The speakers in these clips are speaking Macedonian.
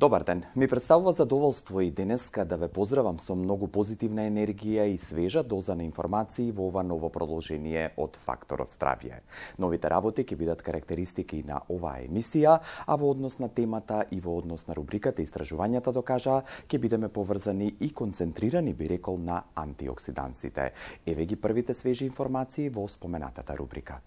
Добар ден. Ми представува задоволство и денеска да ве поздравам со многу позитивна енергија и свежа доза на информации во ова ново продолжение од Факторот здравје. Новите работи ќе бидат карактеристики на оваа емисија, а во однос на темата и во однос на рубриката Истражувањата докажа, ќе бидеме поврзани и концентрирани, би рекол, на антиоксидансите. Еве ги првите свежи информации во споменатата рубрика.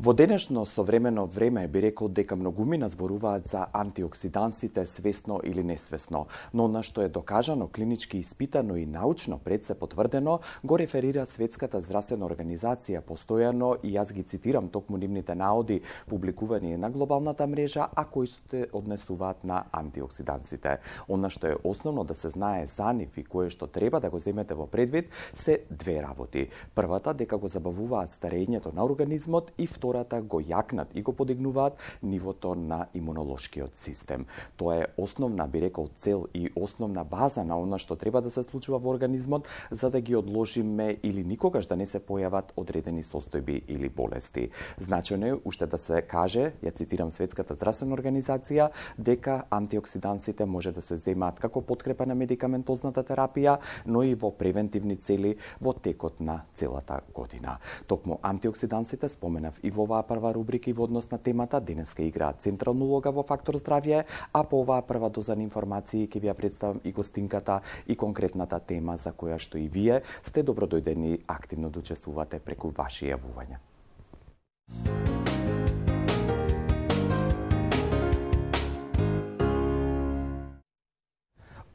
Во денешно современо време би рекол дека многумина зборуваат за антиоксидансите свесно или несвесно, но на што е докажано, клинички испитано и научно пред се потврдено, го реферира Светската здравствена организација постојано и јас ги цитирам токму нивните наоди публикувани на глобалната мрежа, а кои се однесуваат на антиоксидансите. Она што е основно да се знае за нив и кое што треба да го земете во предвид се две работи. Првата дека го забавуваат старењето на организмот и втората втората го јакнат и го подигнуваат нивото на имунолошкиот систем. Тоа е основна, би рекол, цел и основна база на она што треба да се случува во организмот за да ги одложиме или никогаш да не се појават одредени состојби или болести. Значено е уште да се каже, ја цитирам Светската здравствена организација, дека антиоксидансите може да се земаат како подкрепа на медикаментозната терапија, но и во превентивни цели во текот на целата година. Токму антиоксидансите споменав и во оваа прва рубрика и во однос на темата денеска играат централна улога во фактор здравје, а по оваа прва доза на информации ќе ви ја представам и гостинката и конкретната тема за која што и вие сте добродојдени активно да учествувате преку ваши јавувања.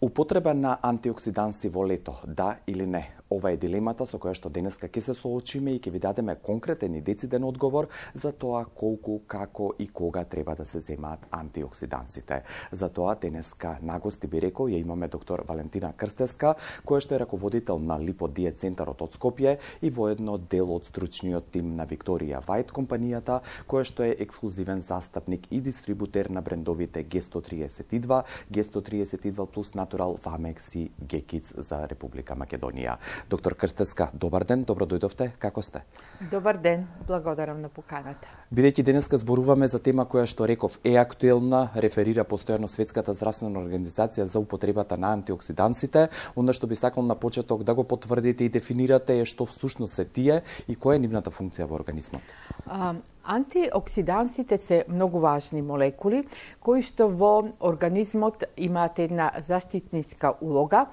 Употреба на антиоксиданси во лето, да или не? Ова е дилемата со која што денеска ќе се соочиме и ќе ви дадеме конкретен и дециден одговор за тоа колку, како и кога треба да се земаат антиоксидансите. За тоа денеска на гости би рекол ја имаме доктор Валентина Крстеска, која што е раководител на Липодиет центарот од Скопје и воедно дел од стручниот тим на Викторија Вајт компанијата, која што е ексклузивен застапник и дистрибутер на брендовите G132, G132 плюс Natural Famex и Gekits за Република Македонија. Доктор Крстеска, добар ден, добро дојдовте, како сте? Добар ден, благодарам на поканата. Бидејќи денеска зборуваме за тема која што реков е актуелна, реферира постојано Светската здравствена организација за употребата на антиоксидансите, онда што би сакал на почеток да го потврдите и дефинирате е што всушност се тие и која е нивната функција во организмот. А, Антиоксидансите се многу важни молекули кои што во организмот имаат една заштитничка улога.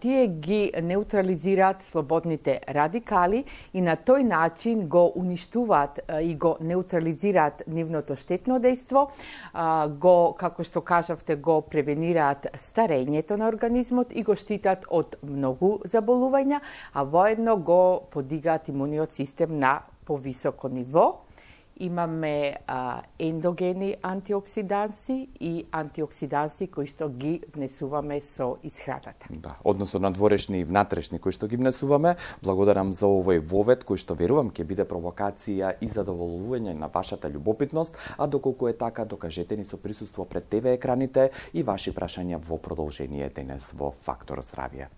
Тие ги неутрализираат слободните радикали и на тој начин го уништуваат и го неутрализираат нивното штетно дејство, го, како што кажавте, го превенираат старењето на организмот и го штитат од многу заболувања, а воедно го подигаат имуниот систем на повисоко ниво имаме а, ендогени антиоксиданси и антиоксиданси кои што ги внесуваме со исхраната. Да, односно на дворешни и внатрешни кои што ги внесуваме. Благодарам за овој вовет кој што верувам ќе биде провокација и задоволување на вашата љубопитност, а доколку е така докажете ни со присуство пред ТВ екраните и ваши прашања во продолжение денес во Фактор здравје.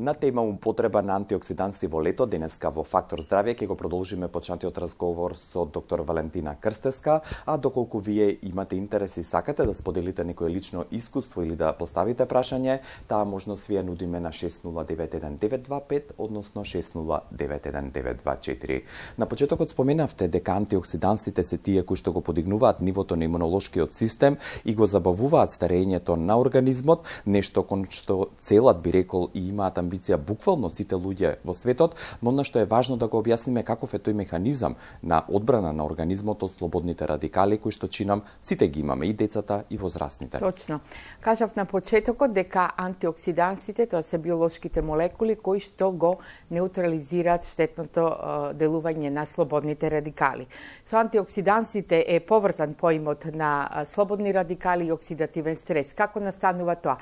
На тема употреба на антиоксиданти во лето, денеска во Фактор здравје ќе го продолжиме почнатиот разговор со доктор Валентина Крстеска, а доколку вие имате интерес и сакате да споделите некое лично искуство или да поставите прашање, таа можност ви ја нудиме на 6091925 односно 6091924. На почетокот споменавте дека антиоксидансите се тие кои што го подигнуваат нивото на имунолошкиот систем и го забавуваат старењето на организмот, нешто кон што целат би рекол и имаат амбиција буквално сите луѓе во светот, но на што е важно да го објасниме каков е тој механизам на одбрана на организмот од слободните радикали кои што чинам сите ги имаме и децата и возрастните. Точно. Кажав на почетокот дека антиоксидансите тоа се биолошките молекули кои што го неутрализираат штетното делување на слободните радикали. Со антиоксидансите е поврзан поимот на слободни радикали и оксидативен стрес. Како настанува тоа?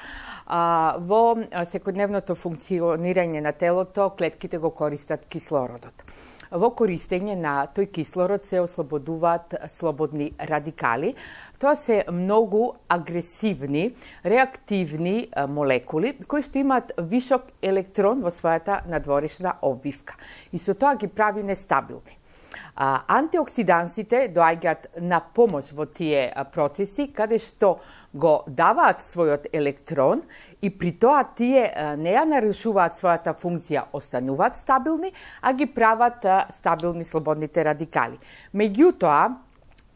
Во секојдневното функција функционирање на телото, клетките го користат кислородот. во користење на тој кислород се ослободуваат слободни радикали. Тоа се многу агресивни, реактивни молекули кои што имаат вишок електрон во својата надворешна обвивка и со тоа ги прави нестабилни. А, антиоксидансите доаѓаат на помош во тие процеси каде што го даваат својот електрон и при тоа тие не ја нарушуваат својата функција, остануваат стабилни, а ги прават стабилни слободните радикали. Меѓутоа,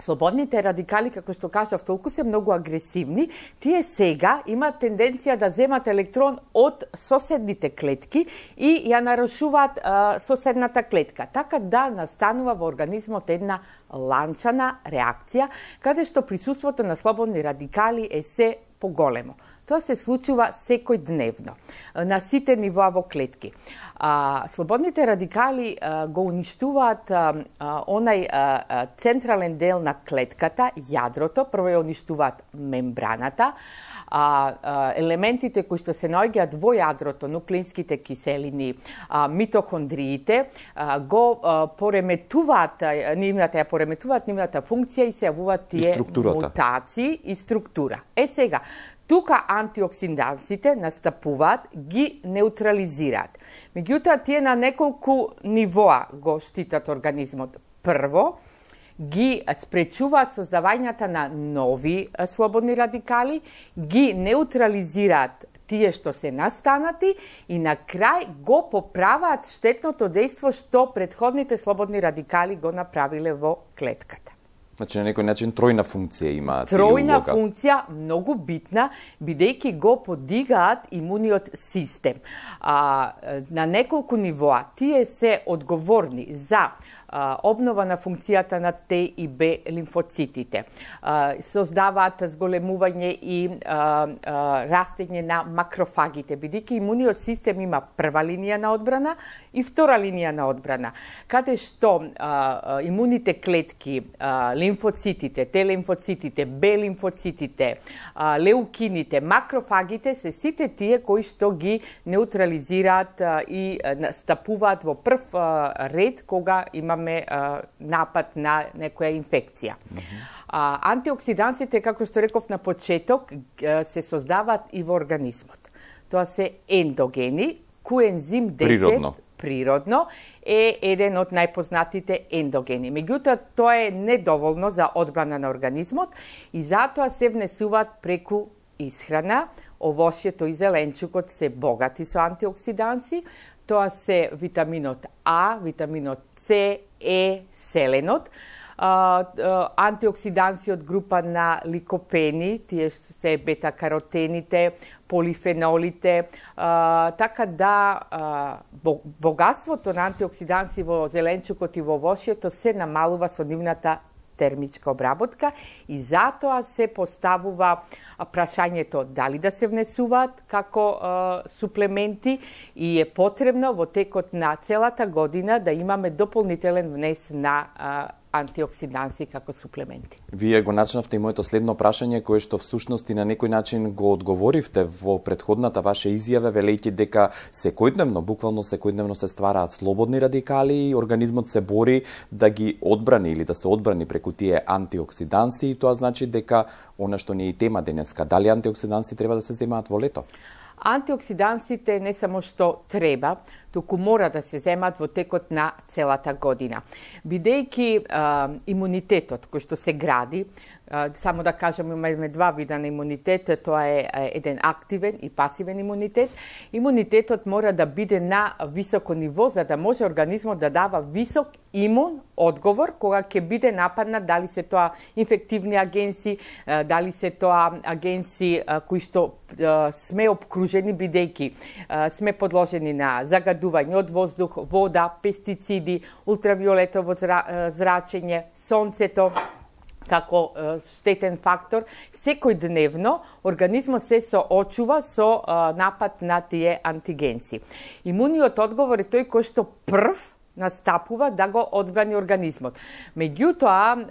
Слободните радикали, како што кажав, толку се многу агресивни, тие сега имаат тенденција да земат електрон од соседните клетки и ја нарушуваат а, соседната клетка. Така да настанува во организмот една ланчана реакција, каде што присуството на слободни радикали е се поголемо. Тоа се случува секој дневно на сите нивоа во клетки. А, слободните радикали а, го уништуваат а, а, онај а, централен дел на клетката, јадрото, прво ја уништуваат мембраната, а, а, елементите кои што се наоѓаат во јадрото, нуклеинските киселини, а, митохондриите, а, го а, пореметуваат, нивната ја пореметуваат нивната функција и се јавуваат тие и мутации и структура. Е сега, тука антиоксидансите настапуваат, ги неутрализираат. Меѓутоа, тие на неколку нивоа го штитат организмот. Прво, ги спречуваат создавањата на нови слободни радикали, ги неутрализираат тие што се настанати и на крај го поправаат штетното дејство што предходните слободни радикали го направиле во клетката. Значи на некој начин тројна функција има Тројна функција многу битна бидејќи го подигаат имуниот систем. А, на неколку нивоа тие се одговорни за обнова на функцијата на Т и Б лимфоцитите. Создаваат зголемување и растење на макрофагите, бидејќи имуниот систем има прва линија на одбрана и втора линија на одбрана, каде што имуните клетки, лимфоцитите, Т лимфоцитите, Б лимфоцитите, леукините, макрофагите се сите тие кои што ги неутрализираат и стапуваат во прв ред кога имаме имаме а, напад на некоја инфекција. Mm -hmm. а, антиоксидансите, како што реков на почеток, се создаваат и во организмот. Тоа се ендогени, коензим 10 природно, природно е еден од најпознатите ендогени. Меѓутоа, тоа е недоволно за одбрана на организмот и затоа се внесуваат преку исхрана. Овошјето и зеленчукот се богати со антиоксиданси. Тоа се витаминот А, витаминот се Е, селенот, антиоксиданси од група на ликопени, тие се бета-каротените, полифенолите, така да богатството на антиоксиданси во зеленчукот и во вошјето се намалува со нивната термичка обработка и затоа се поставува прашањето дали да се внесуваат како е, суплементи и е потребно во текот на целата година да имаме дополнителен внес на е, антиоксиданси како суплементи. Вие го начнавте и моето следно прашање кое што всушност и на некој начин го одговоривте во предходната ваша изјава велејќи дека секојдневно, буквално секојдневно се ствараат слободни радикали и организмот се бори да ги одбрани или да се одбрани преку тие антиоксиданси и тоа значи дека она што не е и тема денеска, дали антиоксиданси треба да се земаат во лето? Антиоксидансите не само што треба, туку мора да се земат во текот на целата година. Бидејќи имунитетот кој што се гради, само да кажам, имаме два вида на имунитет, тоа е еден активен и пасивен имунитет. Имунитетот мора да биде на високо ниво за да може организмот да дава висок имун одговор кога ќе биде нападнат дали се тоа инфективни агенси, дали се тоа агенси кои што сме обкружени бидејќи сме подложени на загадување од воздух, вода, пестициди, ултравиолетово зрачење, сонцето, како штетен фактор, секој дневно организмот се соочува со напад на тие антигенси. Имуниот одговор е тој кој што прв настапува да го одбрани организмот. Меѓутоа,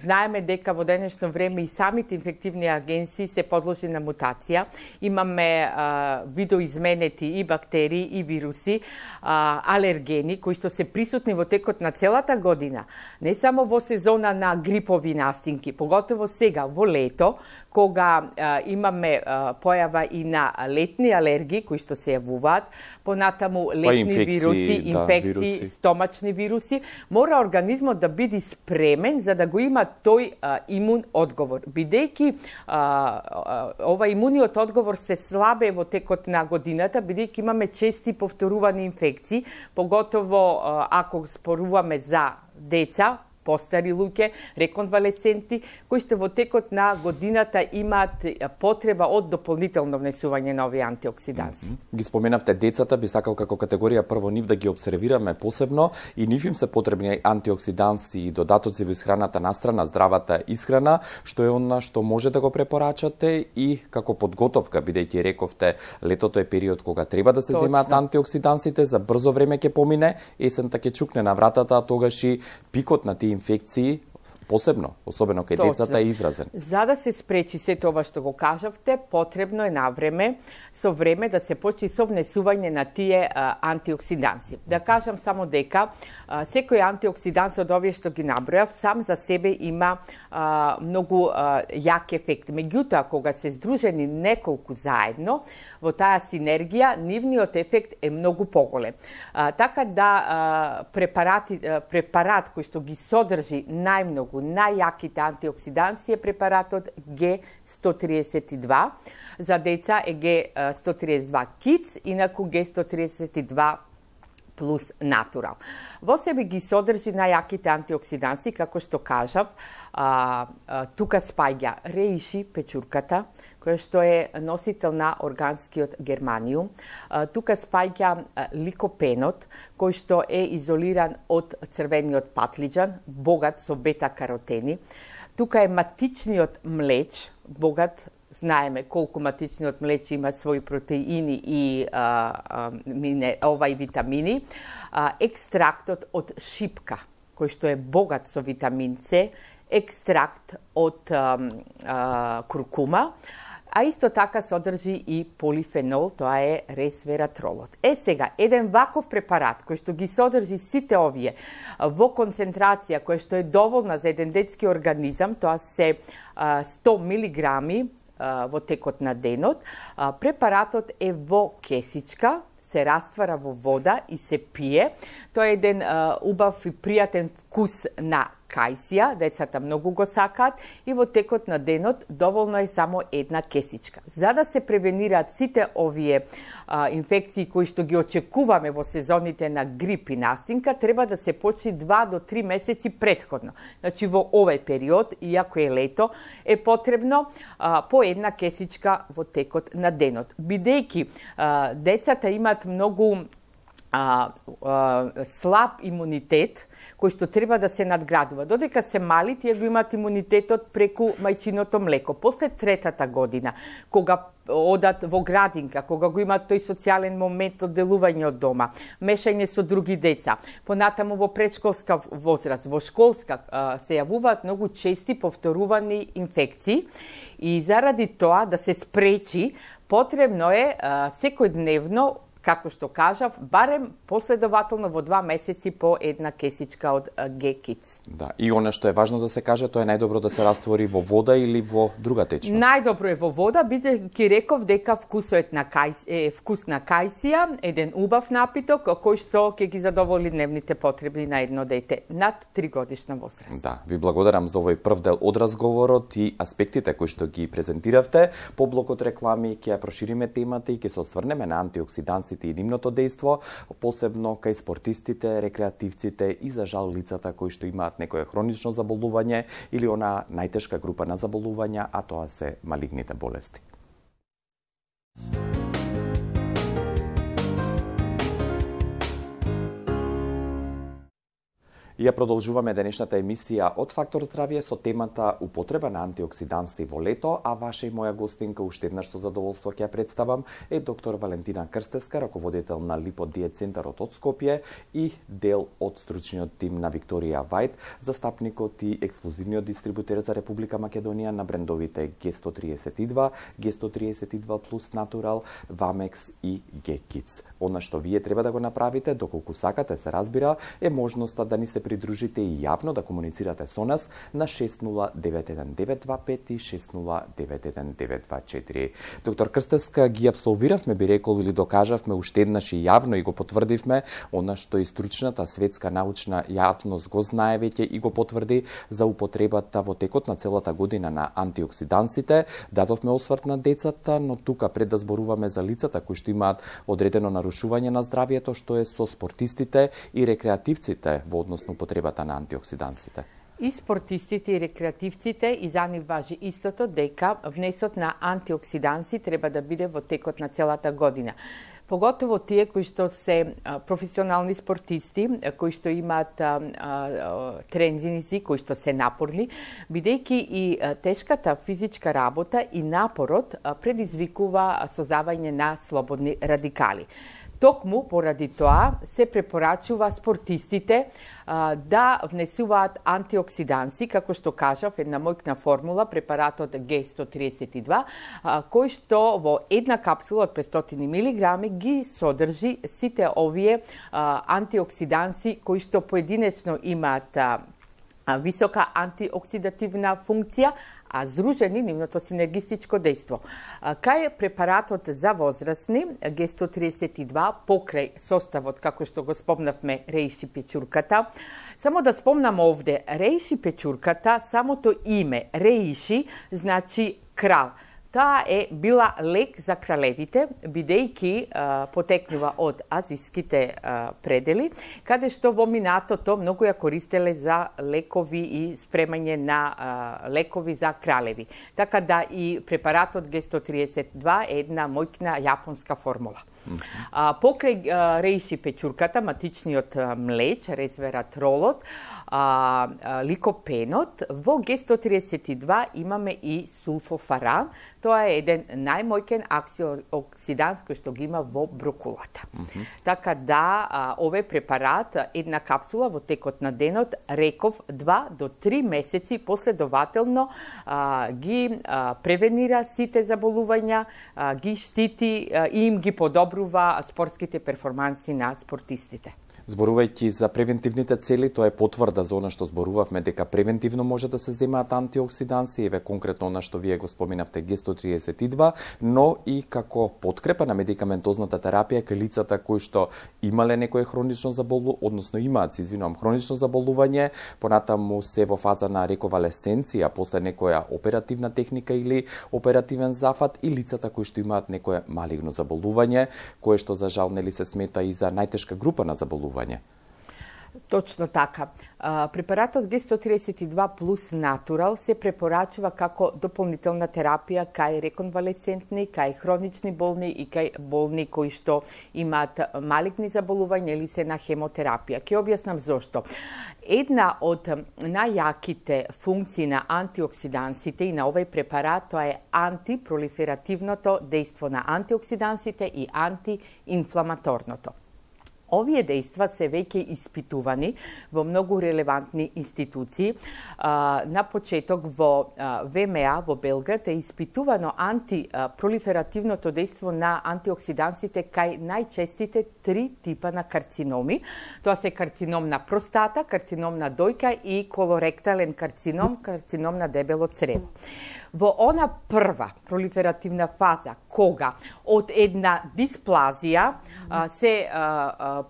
знаеме дека во денешно време и самите инфективни агенции се подложени на мутација. Имаме а, видоизменети и бактерии и вируси, а, алергени кои што се присутни во текот на целата година, не само во сезона на грипови настинки, поготово сега во лето, кога а, имаме а, појава и на летни алергии кои што се јавуваат, понатаму па летни инфекции, вируси, инфекции, да, вируси. стомачни вируси, мора организмот да биде спремен за да го има тој а, имун одговор. Бидејќи ова имуниот одговор се слабе во текот на годината, бидејќи имаме чести повторувани инфекции, поготово а, ако споруваме за деца, постари луѓе, реконвалесценти, кои што во текот на годината имаат потреба од дополнително внесување на овие антиоксиданси. Mm -hmm. Ги споменавте децата, би сакал како категорија прво нив да ги обсервираме посебно и нив им се потребни антиоксиданси и додатоци во исхраната настрана здравата исхрана, што е она што може да го препорачате и како подготовка, бидејќи рековте летото е период кога треба да се Точно. земаат антиоксидансите, за брзо време ќе помине, есента ќе чукне на вратата, а тогаш и пикот на тие инфекции посебно, особено кај Точно. децата е изразен. За да се спречи се тоа што го кажавте, потребно е на време, со време да се почне со внесување на тие а, антиоксиданси. Да кажам само дека а, секој антиоксиданс од овие што ги набројав сам за себе има а, многу а, јак ефект. Меѓутоа, кога се здружени неколку заедно, во таа синергија, нивниот ефект е многу поголем. А, така да а, препарати, а, препарат кој што ги содржи најмногу многу најјаките антиоксиданси е препаратот G132. За деца е G132 Kids, инаку G132 плюс натурал. Во себе ги содржи најаките антиоксиданси, како што кажав, а, а, тука спаѓа реиши, печурката, која што е носител на органскиот германиум. А, тука спаѓа ликопенот, кој што е изолиран од црвениот патлиџан, богат со бета-каротени. Тука е матичниот млеч, богат знаеме колку матичниот млеч има своји протеини и а, а, мине, овај витамини. А, екстрактот од шипка, кој што е богат со витамин С, екстракт од а, а, куркума, а исто така содржи и полифенол, тоа е ресвератролот. Е сега, еден ваков препарат кој што ги содржи сите овие во концентрација која што е доволна за еден детски организам, тоа се 100 милиграми во текот на денот. Препаратот е во кесичка, се раствара во вода и се пие. Тоа е еден убав и пријатен вкус на кајсија, децата многу го сакаат и во текот на денот доволно е само една кесичка. За да се превенираат сите овие а, инфекции кои што ги очекуваме во сезоните на грип и настинка, треба да се почне 2 до 3 месеци предходно. Значи во овој период, иако е лето, е потребно а, по една кесичка во текот на денот. Бидејќи децата имаат многу а, а, слаб имунитет, кој што треба да се надградува. Додека се мали, тие го имаат имунитетот преку мајчиното млеко. После третата година, кога одат во градинка, кога го имаат тој социјален момент од делување од дома, мешање со други деца, понатаму во предшколска возраст, во школска се јавуваат многу чести повторувани инфекции и заради тоа да се спречи потребно е секојдневно како што кажав, барем последователно во два месеци по една кесичка од гекиц. Да, и она што е важно да се каже, тоа е најдобро да се раствори во вода или во друга течност. Најдобро е во вода, бидејќи реков дека вкусот на кајс, е вкус на кајсија, еден убав напиток кој што ќе ги задоволи дневните потреби на едно дете над 3 годишна возраст. Да, ви благодарам за овој прв дел од разговорот и аспектите кои што ги презентиравте. По блокот реклами ќе ја прошириме темата и ќе се осврнеме на антиоксиданси и нивното дејство, посебно кај спортистите, рекреативците и за жал лицата кои што имаат некое хронично заболување или она најтешка група на заболувања, а тоа се малигните болести. Ја продолжуваме денешната емисија од Фактор Травје со темата употреба на антиоксиданти во лето, а ваша и моја гостинка уште еднаш со задоволство ќе ја представам е доктор Валентина Крстеска, раководител на Липо Диет центарот од Скопје и дел од стручниот тим на Викторија Вајт, застапникот и ексклузивниот дистрибутер за Република Македонија на брендовите G132, G132 плюс Natural, Vamex и G Kids. Она што вие треба да го направите, доколку сакате се разбира, е можноста да ни се придружите и јавно да комуницирате со нас на 60919225 и 60919224. Доктор Крстеска ги абсолвиравме, би рекол, или докажавме уште еднаш и јавно и го потврдивме, она што и стручната светска научна јавност го знае веќе и го потврди за употребата во текот на целата година на антиоксидансите. Дадовме осврт на децата, но тука пред да зборуваме за лицата кои што имаат одредено нарушување на здравието, што е со спортистите и рекреативците во однос на употребата на антиоксидансите? И спортистите и рекреативците и за нив важи истото дека внесот на антиоксиданси треба да биде во текот на целата година поготово тие кои што се професионални спортисти, кои што имаат трензиници, кои што се напорни, бидејќи и тешката физичка работа и напорот предизвикува создавање на слободни радикали. Токму поради тоа се препорачува спортистите а, да внесуваат антиоксиданси, како што кажав, една мојкна формула, препаратот G132, а, кој што во една капсула од 500 мг ги содржи сите овие а, антиоксиданси кои што поединечно имаат висока антиоксидативна функција, а зружени нивното синергистичко дејство. Кај препаратот за возрастни, Г132, покрај составот, како што го спомнавме, Рейши печурката, Само да спомнам овде, Рейши печурката, самото име Рейши значи крал. Таа е била лек за кралевите, бидејќи потекнува од азиските предели, каде што во минатото многу ја користеле за лекови и спремање на лекови за кралеви. Така да и препаратот Г132 е една мојкна јапонска формула. А, покрај а, рейши печурката, матичниот млеч, резвератролот, а, а, ликопенот, во Г132 имаме и сулфофаран. Тоа е еден најмојкен оксиданс кој што ги има во брокулата. Mm -hmm. Така да, а, овој препарат, една капсула во текот на денот, реков 2 до 3 месеци последователно а, ги а, превенира сите заболувања, а, ги штити а, и им ги подобрува спортските перформанси на спортистите. Зборувајќи за превентивните цели, тоа е потврда за она што зборувавме дека превентивно може да се земаат антиоксиданси, еве конкретно она што вие го споменавте Г132, но и како подкрепа на медикаментозната терапија кај лицата кои што имале некое хронично заболување односно имаат, извинувам, хронично заболување, понатаму се во фаза на рековалесценција после некоја оперативна техника или оперативен зафат и лицата кои што имаат некое малигно заболување, кое што за жал нели се смета и за најтешка група на заболување лекување. Точно така. Препаратот G132+ плюс Natural се препорачува како дополнителна терапија кај реконвалесцентни, кај хронични болни и кај болни кои што имаат малигни заболувања или се на хемотерапија. Ке објаснам зошто. Една од најјаките функции на антиоксидансите и на овој препарат тоа е антипролиферативното дејство на антиоксидансите и антиинфламаторното. Овие дејства се веќе испитувани во многу релевантни институции. На почеток во ВМА во Белград е испитувано антипролиферативното дејство на антиоксидансите кај најчестите три типа на карциноми. Тоа се карцином на простата, карцином на дојка и колоректален карцином, карцином на дебело црево во она прва пролиферативна фаза, кога? Од една дисплазија се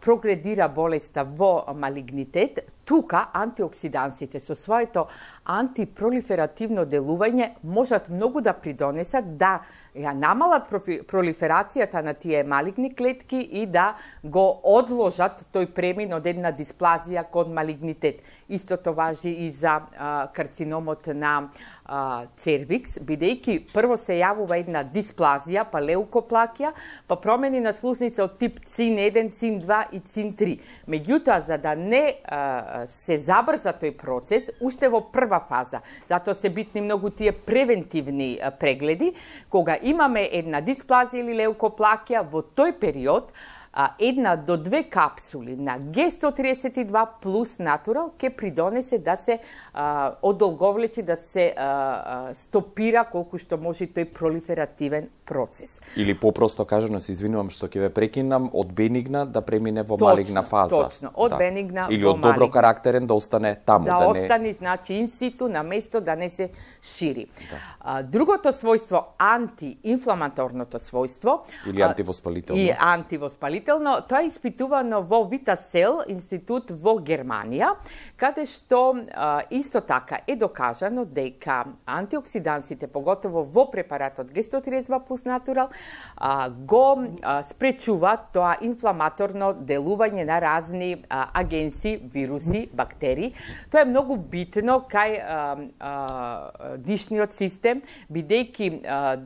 прогредира болеста во малигнитет, тука антиоксидансите со своето антипролиферативно делување можат многу да придонесат да ја намалат пролиферацијата на тие малигни клетки и да го одложат тој премин од една дисплазија кон малигнитет. Истото важи и за а, карциномот на а, цервикс, бидејќи прво се јавува една дисплазија, па леукоплакија, па промени на слузница од тип ЦИН 1, ЦИН 2 и ЦИН 3. Меѓутоа, за да не а, се забрза тој процес уште во прва фаза. Затоа се битни многу тие превентивни прегледи, кога имаме една дисплазија или леукоплакија во тој период, една до две капсули на Г132 плюс натурал ке придонесе да се одолговлечи, да се стопира колку што може тој пролиферативен процес. Или попросто кажано, се извинувам што ќе ве прекинам, од бенигна да премине во точно, малигна фаза. Точно, од да. бенигна Или од добро карактерен да остане таму. Да, да остане, не... значи, инситу, на место, да не се шири. Да. А, другото својство, антиинфламаторното својство. Или антивоспалително. И антивоспалително, тоа е испитувано во Витасел, институт во Германија, каде што а, исто така е докажано дека антиоксидансите, поготово во препаратот Г132 плюс натурал, а, го а, спречува тоа инфламаторно делување на разни а, агенси, вируси, бактерии. Тоа е многу битно кај а, а, дишниот систем, бидејќи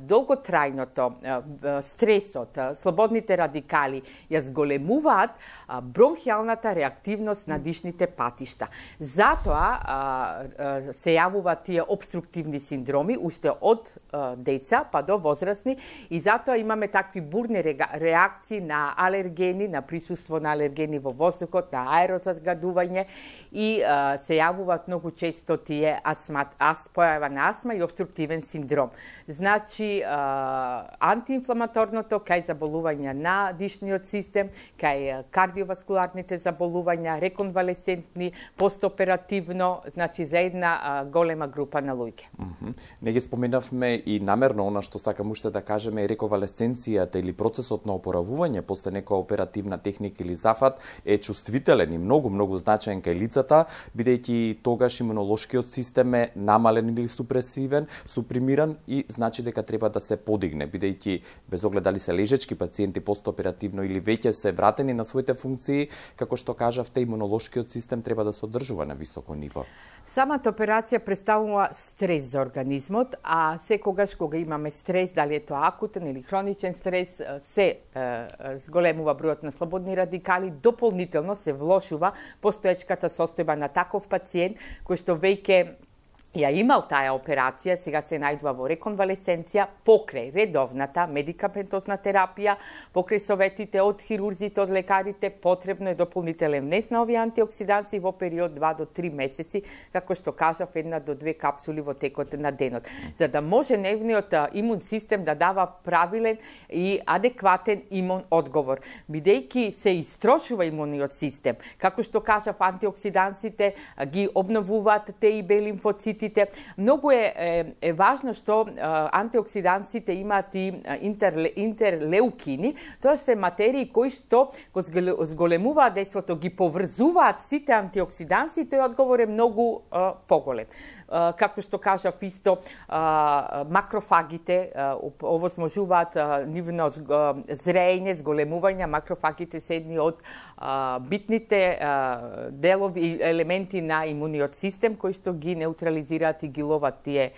долготрајното а, стресот, а, слободните радикали ја зголемуваат а, бронхиалната реактивност на дишните патишта. Затоа а, а, се јавува тие обструктивни синдроми уште од а, деца па до возрастни и затоа имаме такви бурни реакции на алергени, на присуство на алергени во воздухот, на аерозагадување и а, се јавуваат многу често тие астмат, ас, појава на астма и обструктивен синдром. Значи, а, антиинфламаторното кај заболувања на дишниот систем, кај кардиоваскуларните заболувања, реконвалесентни, постоперативно, значи за една а, голема група на луѓе. Mm -hmm. Не ги споменавме и намерно она што сакам уште да кажеме рековалесценцијата или процесот на опоравување после некоја оперативна техника или зафат е чувствителен и многу многу значаен кај лицата бидејќи тогаш имунолошкиот систем е намален или супресивен, супримиран и значи дека треба да се подигне, бидејќи без оглед дали се лежечки пациенти постоперативно или веќе се вратени на своите функции, како што кажавте, имунолошкиот систем треба да се одржува на високо ниво. Самата операција представува стрес за организмот, а секогаш кога имаме стрес, дали е тоа акутен или хроничен стрес, се е, зголемува бројот на слободни радикали, дополнително се влошува постоечката состојба на таков пациент кој што веќе ја имал таа операција, сега се најдува во реконвалесценција покрај редовната медикаментозна терапија, покрај советите од хирурзите, од лекарите, потребно е дополнителен внес на овие антиоксиданси во период 2 до 3 месеци, како што кажав, една до две капсули во текот на денот, за да може невниот имун систем да дава правилен и адекватен имун одговор. Бидејќи се истрошува имуниот систем, како што кажав, антиоксидансите ги обновуваат те и б лимфоцити, антиоксидантите. Многу е, е, е важно што е, антиоксидантите имаат и интерле, интерлеукини, тоа се материи кои што го зголемуваат действото, ги поврзуваат сите антиоксиданси, тој одговор е многу е, поголем како што кажа исто, макрофагите овозможуваат нивно зреење, зголемување, макрофагите се едни од битните делови и елементи на имуниот систем кои што ги неутрализираат организираат и ги ловат тие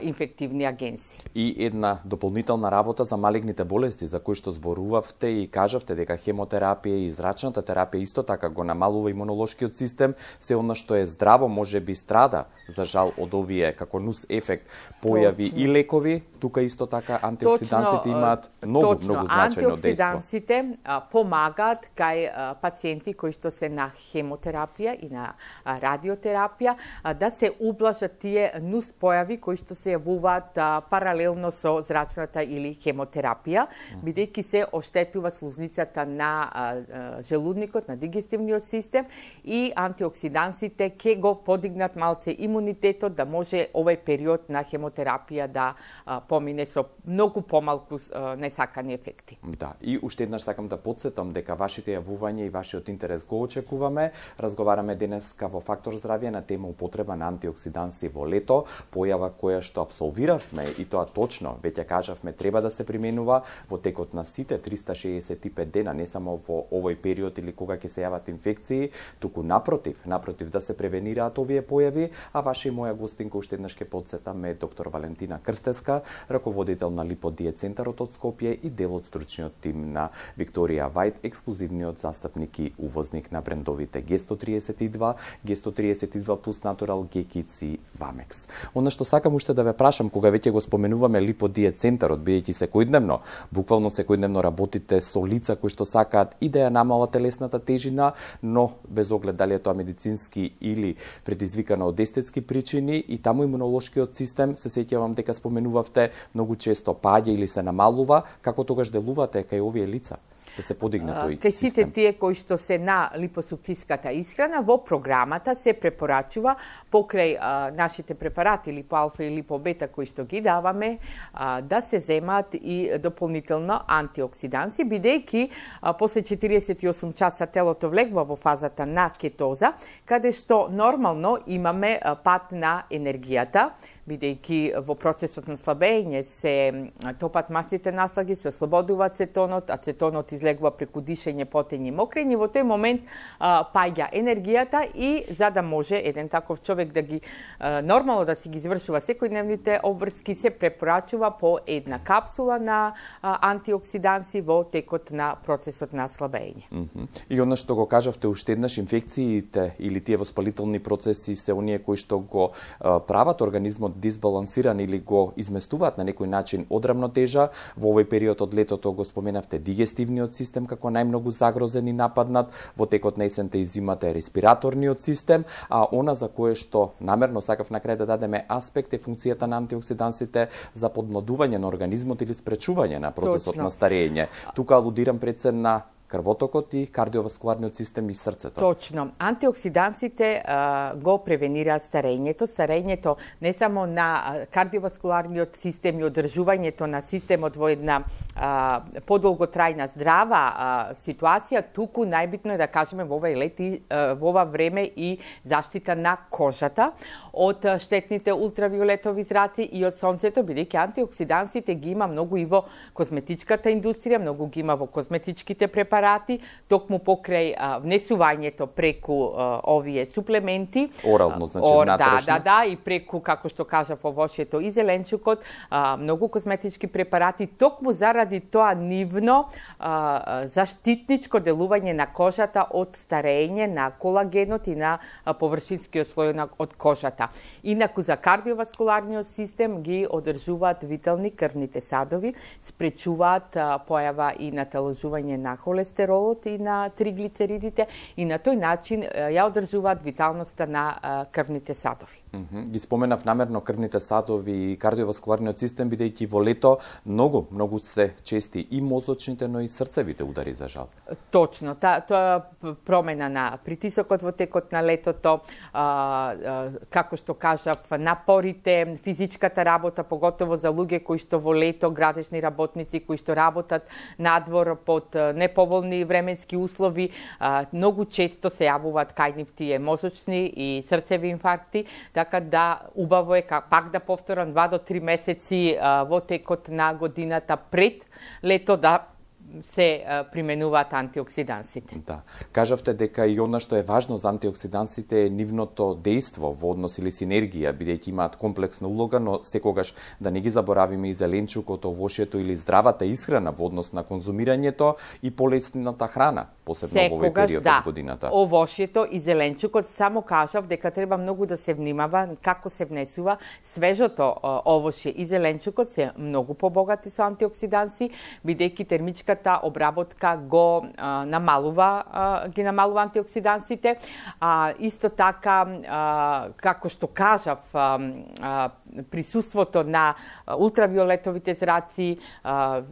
инфективни агенси. И една дополнителна работа за малигните болести за кои што зборувавте и кажавте дека хемотерапија и зрачната терапија исто така го намалува имунолошкиот систем, се она што е здраво може би страда за жал од овие како нус ефект појави Точно. и лекови, тука исто така антиоксидансите имаат многу Точно. многу значајно дејство. Антиоксидансите помагаат кај пациенти кои што се на хемотерапија и на радиотерапија да се ублажат тие нус појави кои што што се јавуваат а, паралелно со зрачната или хемотерапија, бидејќи се оштетува слузницата на а, а, желудникот, на дигестивниот систем и антиоксидансите ќе го подигнат малце имунитетот да може овој период на хемотерапија да а, помине со многу помалку а, несакани ефекти. Да, и уште еднаш сакам да подсетам дека вашите јавувања и вашиот интерес го очекуваме. Разговараме денеска во Фактор здравје на тема употреба на антиоксиданси во лето, појава која што абсолвиравме и тоа точно, веќе кажавме, треба да се применува во текот на сите 365 дена, не само во овој период или кога ќе се јават инфекции, туку напротив, напротив да се превенираат овие појави, а ваша и моја гостинка уште еднаш ќе подсетаме доктор Валентина Крстеска, раководител на Липодиет центарот од Скопје и дел од стручниот тим на Викторија Вајт, ексклузивниот застапник и увозник на брендовите G132, G132 плюс Natural, Gekits и Vamex. Она што сакам уште да ве прашам, кога веќе го споменуваме Липодиет центарот, бидејќи секојдневно, буквално секојдневно работите со лица кои што сакаат и да ја намала телесната тежина, но без оглед дали е тоа медицински или предизвикано од естетски причини и таму имунолошкиот систем се сеќавам дека споменувавте многу често паѓа или се намалува, како тогаш делувате кај овие лица? Да се подигне тој Кај сите тие кои што се на липосукциската исхрана, во програмата се препорачува покрај а, нашите препарати липо алфа и липо бета кои што ги даваме, а, да се земат и дополнително антиоксиданси, бидејќи после 48 часа телото влегува во фазата на кетоза, каде што нормално имаме пат на енергијата, бидејќи во процесот на слабење се топат масните наслаги, се ослободува ацетонот, ацетонот излегува преку дишење, потење, мокрење, во тој момент а, паѓа енергијата и за да може еден таков човек да ги а, нормално да си ги извршува секојдневните обврски, се препорачува по една капсула на а, антиоксиданси во текот на процесот на слабење. Mm -hmm. И она што го кажавте уште еднаш, инфекциите или тие воспалителни процеси се оние кои што го прават организмот дисбалансиран или го изместуваат на некој начин од рамнотежа. Во овој период од летото го споменавте дигестивниот систем како најмногу загрозен и нападнат, во текот на есента и зимата е респираторниот систем, а она за кое што намерно сакав на крај да дадеме аспект е функцијата на антиоксидансите за подмладување на организмот или спречување на процесот Точно. на старење. Тука алудирам пред се на крвотокот и кардиоваскуларниот систем и срцето. Точно. Антиоксидансите а, го превенираат старењето, старењето не само на кардиоваскуларниот систем и одржувањето на системот во една а, подолготрајна здрава а, ситуација, туку најбитно е да кажеме во овај лет и во ова време и заштита на кожата од штетните ултравиолетови зраци и од сонцето, бидејќи антиоксидансите ги има многу и во козметичката индустрија, многу ги има во козметичките препарати, токму покрај а, внесувањето преку а, овие суплементи. Орално, значи Ор, Да, да, да, и преку, како што кажав, овошето и зеленчукот, а, многу козметички препарати, токму заради тоа нивно а, заштитничко делување на кожата од старење на колагенот и на површинскиот слој од кожата. Инаку за кардиоваскуларниот систем ги одржуваат витални крвните садови, спречуваат појава и наталожување на холестеролот и на триглицеридите и на тој начин ја одржуваат виталноста на крвните садови. Mm -hmm. Ги споменав намерно крвните садови и кардиоваскуларниот систем, бидејќи во лето многу, многу се чести и мозочните, но и срцевите удари, за жал. Точно. Та, тоа промена на притисокот во текот на летото, а, а, како што кажав, напорите, физичката работа, поготово за луѓе кои што во лето, градежни работници кои што работат надвор под неповолни временски услови, а, многу често се јавуваат кај нив тие мозочни и срцеви инфаркти, така да убаво е пак да повторам два до три месеци во текот на годината пред лето да се применуваат антиоксидансите. Да. Кажавте дека и она што е важно за антиоксидансите е нивното дејство во однос или синергија, бидејќи имаат комплексна улога, но секогаш да не ги заборавиме и зеленчукот, овошјето или здравата исхрана во однос на конзумирањето и полесната храна, посебно секогаш, во овој период да, од годината. Овошјето и зеленчукот само кажав дека треба многу да се внимава како се внесува свежото овошје и зеленчукот се многу побогати со антиоксиданси, бидејќи термичката химската обработка го а, намалува а, ги намалува антиоксидансите. А, исто така а, како што кажав а, а, присуството на ултравиолетовите зраци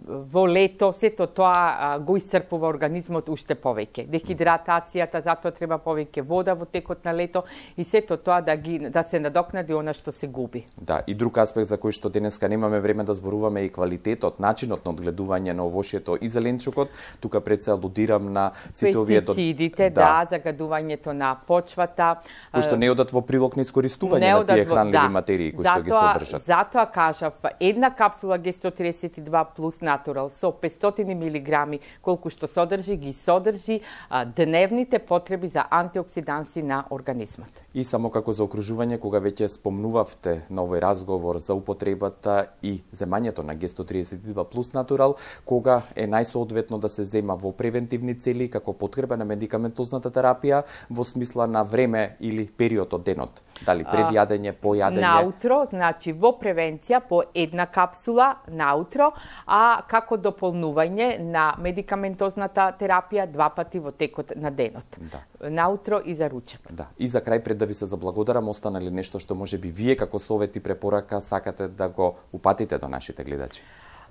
во лето, сето тоа го исцрпува организмот уште повеќе. Дехидратацијата, затоа треба повеќе вода во текот на лето и сето тоа да ги да се надокнади она што се губи. Да, и друг аспект за кој што денеска немаме време да зборуваме и квалитетот, начинот на одгледување на овошјето и зеленчукот. Тука пред се алудирам на сите овие Пестицидите, да, да загадувањето на почвата. Кои што не одат во прилог на искористување на тие хранливи да, материи кои што ги содржат. Затоа кажав, една капсула Г132 плюс натурал со 500 милиграми, колку што содржи, ги содржи а, дневните потреби за антиоксиданси на организмот. И само како заокружување, кога веќе спомнувавте на овој разговор за употребата и земањето на Г132 плюс натурал, кога е најсоодветно да се зема во превентивни цели како подкрепа на медикаментозната терапија во смисла на време или период од денот? Дали пред јадење, по јадење? Наутро, значи во превенција по една капсула наутро, а како дополнување на медикаментозната терапија два пати во текот на денот. Да. Наутро и за ручек. Да. И за крај пред да Да ви се заблагодарам, остана ли нешто што може би вие како совет и препорака сакате да го упатите до нашите гледачи?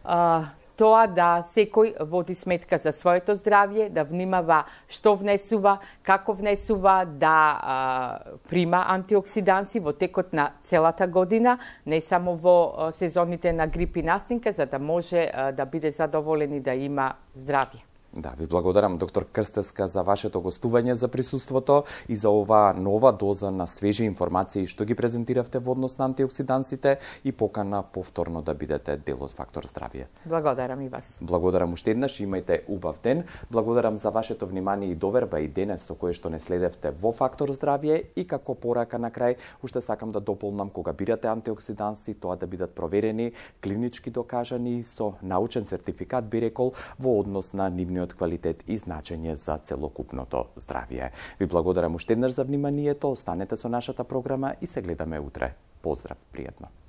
А, тоа да секој води сметка за своето здравје, да внимава што внесува, како внесува, да а, прима антиоксиданси во текот на целата година, не само во сезоните на грип и настинка, за да може а, да биде задоволен и да има здравје. Да, ви благодарам, доктор Крстеска, за вашето гостување, за присуството и за оваа нова доза на свежи информации што ги презентиравте во однос на антиоксидансите и покана повторно да бидете дел од Фактор Здравје. Благодарам и вас. Благодарам уште еднаш, имајте убав ден. Благодарам за вашето внимание и доверба и денес со кое што не следевте во Фактор Здравје и како порака на крај, уште сакам да дополнам кога бирате антиоксиданси, тоа да бидат проверени, клинички докажани со научен сертификат би рекол во однос на нивниот нивниот квалитет и значење за целокупното здравје. Ви благодарам уште еднаш за вниманието, останете со нашата програма и се гледаме утре. Поздрав, пријатно.